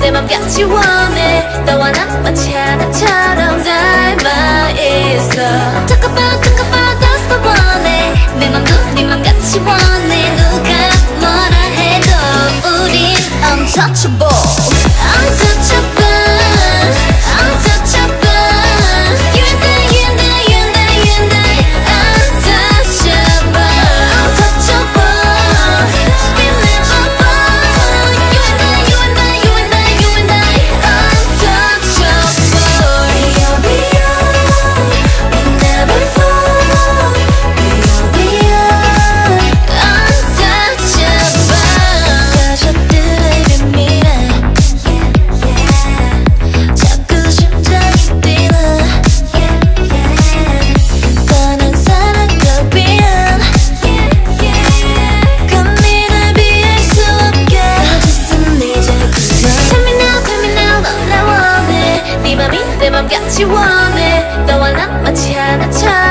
내맘 같이 원해 너와 나 마치 하나처럼 닮아 있어 Talk about, talk about, that's the one 내맘도 네맘 같이 원해 got you on it Though I'm not much a chance